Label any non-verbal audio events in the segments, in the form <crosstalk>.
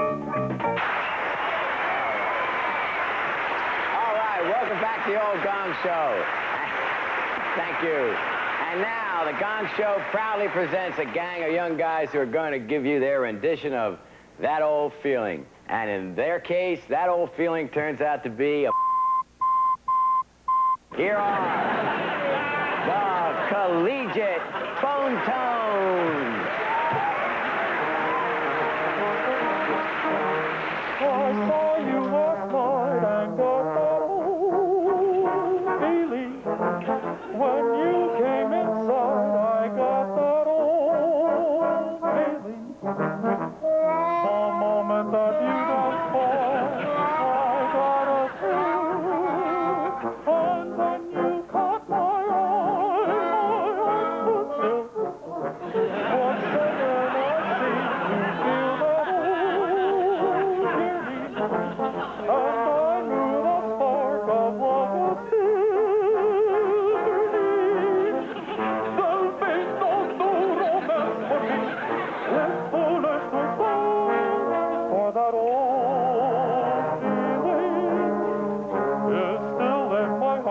All right, welcome back to the Old Gong Show. <laughs> Thank you. And now, the Gong Show proudly presents a gang of young guys who are going to give you their rendition of That Old Feeling. And in their case, that old feeling turns out to be a... <laughs> Here are the Collegiate Bone Tones. When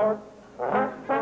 Uh-huh.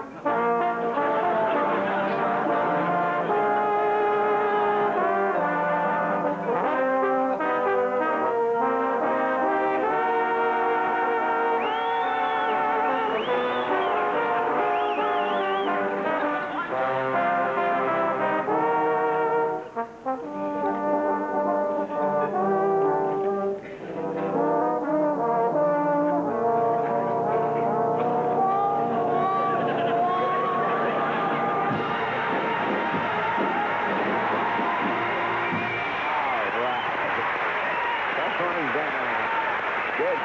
Good.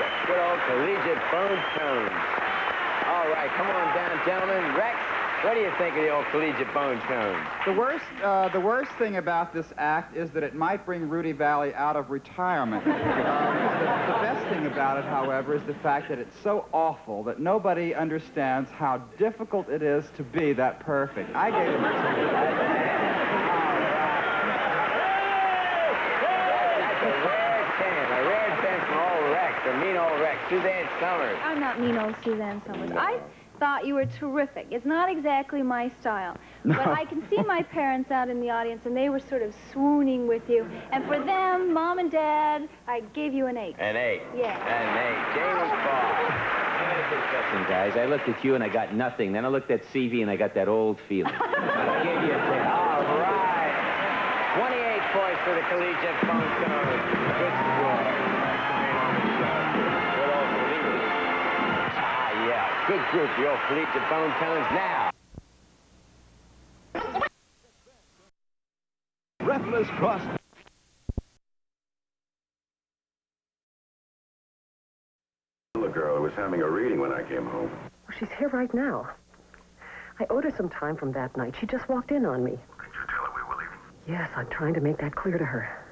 The good old collegiate bone tones. All right, come on down, gentlemen. Rex, what do you think of the old collegiate bone tones? The worst, uh, the worst thing about this act is that it might bring Rudy Vallée out of retirement. Um, the, the best thing about it, however, is the fact that it's so awful that nobody understands how difficult it is to be that perfect. I gave him a two. That's a rare chance, a rare chance from old Rex, the mean old Rex, Suzanne Somers. I'm not mean old Suzanne Somers. I thought you were terrific. It's not exactly my style. But I can see my parents out in the audience, and they were sort of swooning with you. And for them, Mom and Dad, I gave you an eight. An eight. Yeah. An eight. James Ball. Listen, guys, I looked at you and I got nothing. Then I looked at CV and I got that old feeling. <laughs> I gave you a 10. All right. 28 points for the collegiate. Good score. Good Good group, the old collegiate bone tones. Now. Breathless cross. little girl who was having a reading when I came home. Well, she's here right now. I owed her some time from that night. She just walked in on me. Did you tell her we were leaving? Yes, I'm trying to make that clear to her.